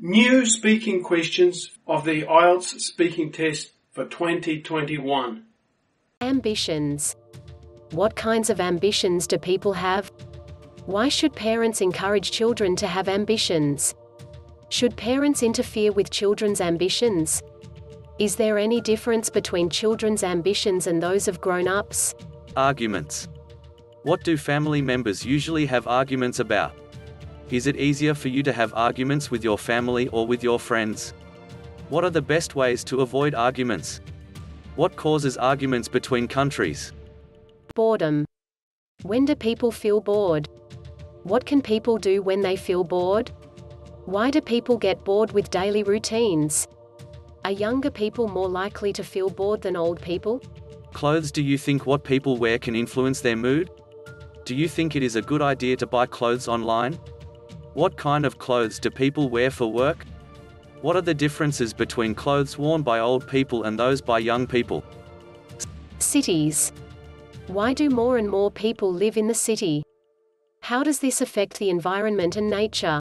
New speaking questions of the IELTS speaking test for 2021. Ambitions. What kinds of ambitions do people have? Why should parents encourage children to have ambitions? Should parents interfere with children's ambitions? Is there any difference between children's ambitions and those of grown ups? Arguments. What do family members usually have arguments about? Is it easier for you to have arguments with your family or with your friends? What are the best ways to avoid arguments? What causes arguments between countries? Boredom. When do people feel bored? What can people do when they feel bored? Why do people get bored with daily routines? Are younger people more likely to feel bored than old people? Clothes Do you think what people wear can influence their mood? Do you think it is a good idea to buy clothes online? What kind of clothes do people wear for work? What are the differences between clothes worn by old people and those by young people? Cities. Why do more and more people live in the city? How does this affect the environment and nature?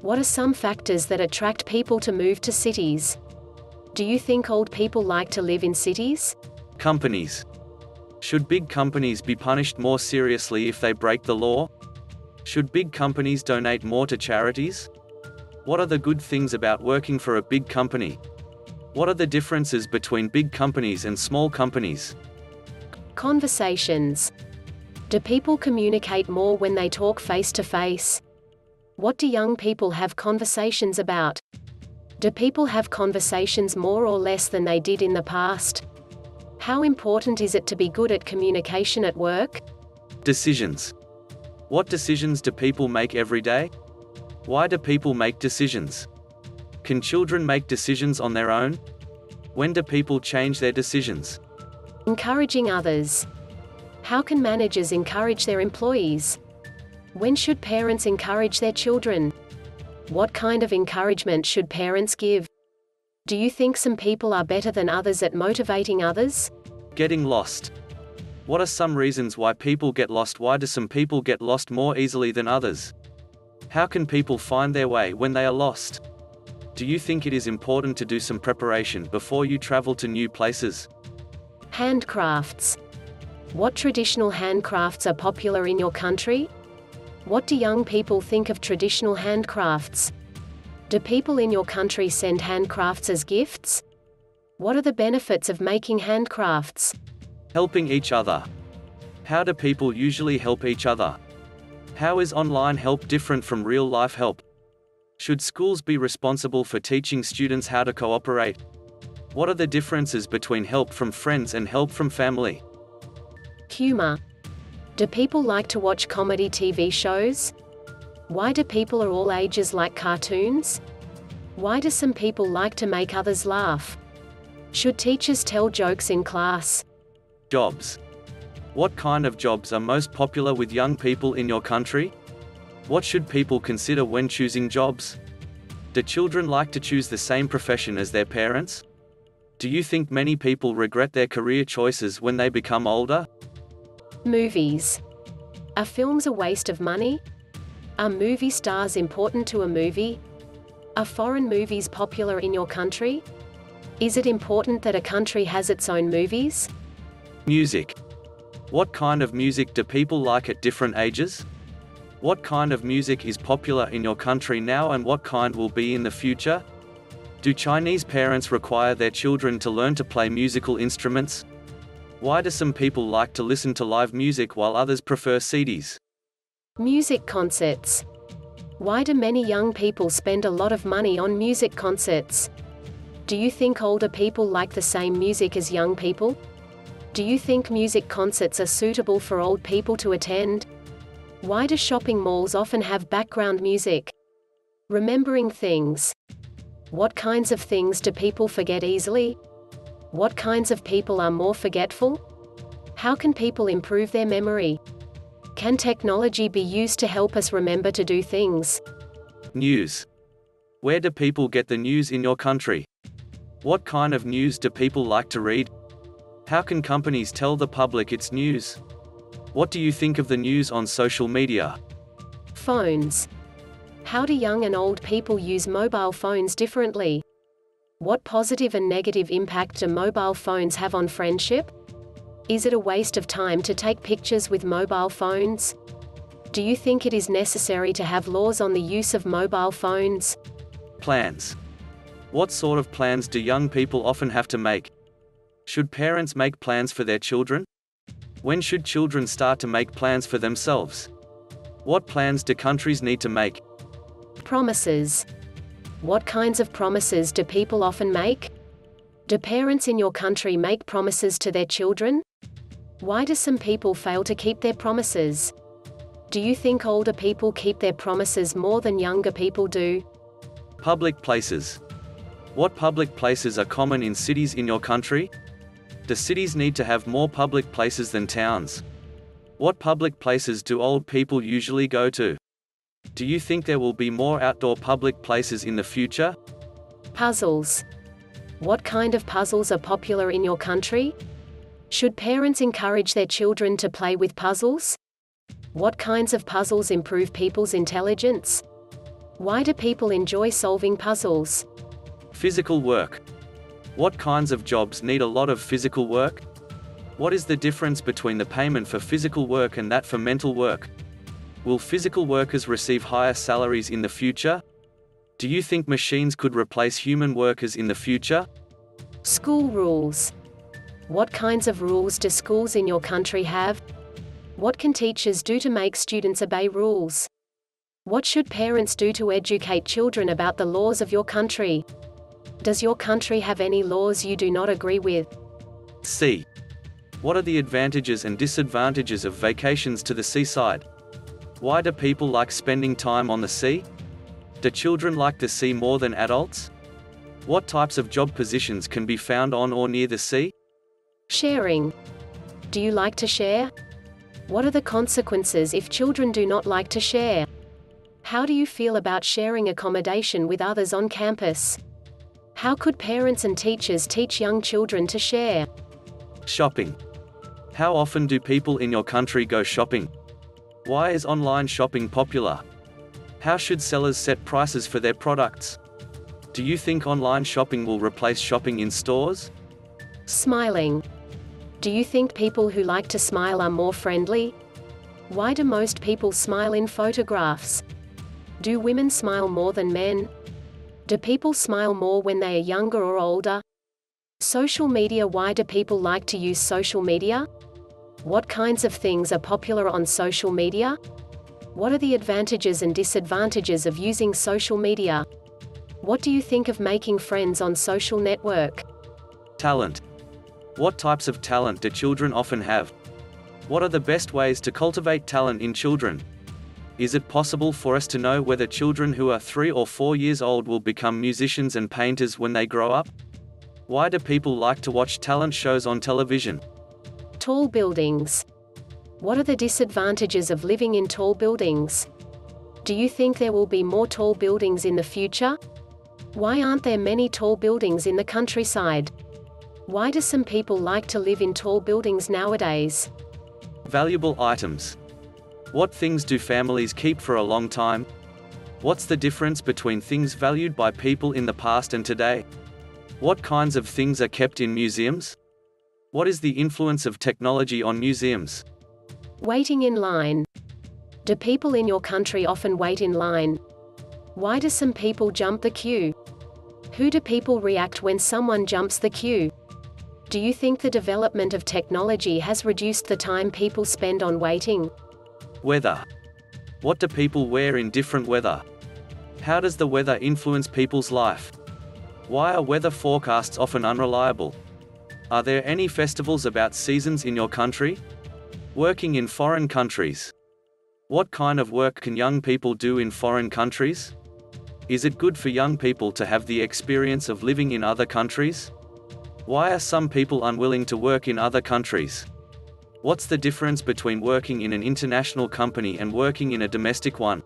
What are some factors that attract people to move to cities? Do you think old people like to live in cities? Companies. Should big companies be punished more seriously if they break the law? Should big companies donate more to charities? What are the good things about working for a big company? What are the differences between big companies and small companies? Conversations. Do people communicate more when they talk face to face? What do young people have conversations about? Do people have conversations more or less than they did in the past? How important is it to be good at communication at work? Decisions. What decisions do people make every day? Why do people make decisions? Can children make decisions on their own? When do people change their decisions? Encouraging others. How can managers encourage their employees? When should parents encourage their children? What kind of encouragement should parents give? Do you think some people are better than others at motivating others? Getting lost. What are some reasons why people get lost? Why do some people get lost more easily than others? How can people find their way when they are lost? Do you think it is important to do some preparation before you travel to new places? Handcrafts. What traditional handcrafts are popular in your country? What do young people think of traditional handcrafts? Do people in your country send handcrafts as gifts? What are the benefits of making handcrafts? Helping each other. How do people usually help each other? How is online help different from real life help? Should schools be responsible for teaching students how to cooperate? What are the differences between help from friends and help from family? Humor. Do people like to watch comedy TV shows? Why do people of all ages like cartoons? Why do some people like to make others laugh? Should teachers tell jokes in class? Jobs. What kind of jobs are most popular with young people in your country? What should people consider when choosing jobs? Do children like to choose the same profession as their parents? Do you think many people regret their career choices when they become older? Movies. Are films a waste of money? Are movie stars important to a movie? Are foreign movies popular in your country? Is it important that a country has its own movies? Music. What kind of music do people like at different ages? What kind of music is popular in your country now and what kind will be in the future? Do Chinese parents require their children to learn to play musical instruments? Why do some people like to listen to live music while others prefer CDs? Music concerts. Why do many young people spend a lot of money on music concerts? Do you think older people like the same music as young people? Do you think music concerts are suitable for old people to attend? Why do shopping malls often have background music? Remembering things. What kinds of things do people forget easily? What kinds of people are more forgetful? How can people improve their memory? Can technology be used to help us remember to do things? News. Where do people get the news in your country? What kind of news do people like to read? How can companies tell the public its news? What do you think of the news on social media? Phones. How do young and old people use mobile phones differently? What positive and negative impact do mobile phones have on friendship? Is it a waste of time to take pictures with mobile phones? Do you think it is necessary to have laws on the use of mobile phones? Plans. What sort of plans do young people often have to make? Should parents make plans for their children? When should children start to make plans for themselves? What plans do countries need to make? Promises. What kinds of promises do people often make? Do parents in your country make promises to their children? Why do some people fail to keep their promises? Do you think older people keep their promises more than younger people do? Public places. What public places are common in cities in your country? Do cities need to have more public places than towns? What public places do old people usually go to? Do you think there will be more outdoor public places in the future? Puzzles. What kind of puzzles are popular in your country? Should parents encourage their children to play with puzzles? What kinds of puzzles improve people's intelligence? Why do people enjoy solving puzzles? Physical work. What kinds of jobs need a lot of physical work? What is the difference between the payment for physical work and that for mental work? Will physical workers receive higher salaries in the future? Do you think machines could replace human workers in the future? School rules. What kinds of rules do schools in your country have? What can teachers do to make students obey rules? What should parents do to educate children about the laws of your country? Does your country have any laws you do not agree with? Sea. What are the advantages and disadvantages of vacations to the seaside? Why do people like spending time on the sea? Do children like the sea more than adults? What types of job positions can be found on or near the sea? Sharing. Do you like to share? What are the consequences if children do not like to share? How do you feel about sharing accommodation with others on campus? How could parents and teachers teach young children to share? Shopping. How often do people in your country go shopping? Why is online shopping popular? How should sellers set prices for their products? Do you think online shopping will replace shopping in stores? Smiling. Do you think people who like to smile are more friendly? Why do most people smile in photographs? Do women smile more than men? Do people smile more when they are younger or older? Social media Why do people like to use social media? What kinds of things are popular on social media? What are the advantages and disadvantages of using social media? What do you think of making friends on social network? Talent. What types of talent do children often have? What are the best ways to cultivate talent in children? Is it possible for us to know whether children who are three or four years old will become musicians and painters when they grow up? Why do people like to watch talent shows on television? Tall buildings. What are the disadvantages of living in tall buildings? Do you think there will be more tall buildings in the future? Why aren't there many tall buildings in the countryside? Why do some people like to live in tall buildings nowadays? Valuable items. What things do families keep for a long time? What's the difference between things valued by people in the past and today? What kinds of things are kept in museums? What is the influence of technology on museums? Waiting in line. Do people in your country often wait in line? Why do some people jump the queue? Who do people react when someone jumps the queue? Do you think the development of technology has reduced the time people spend on waiting? Weather. What do people wear in different weather? How does the weather influence people's life? Why are weather forecasts often unreliable? Are there any festivals about seasons in your country? Working in foreign countries. What kind of work can young people do in foreign countries? Is it good for young people to have the experience of living in other countries? Why are some people unwilling to work in other countries? What's the difference between working in an international company and working in a domestic one?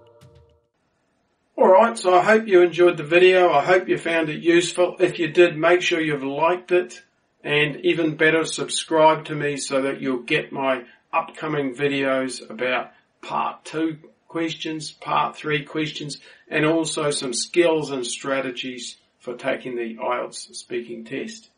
Alright, so I hope you enjoyed the video. I hope you found it useful. If you did, make sure you've liked it and even better subscribe to me so that you'll get my upcoming videos about part two questions, part three questions and also some skills and strategies for taking the IELTS speaking test.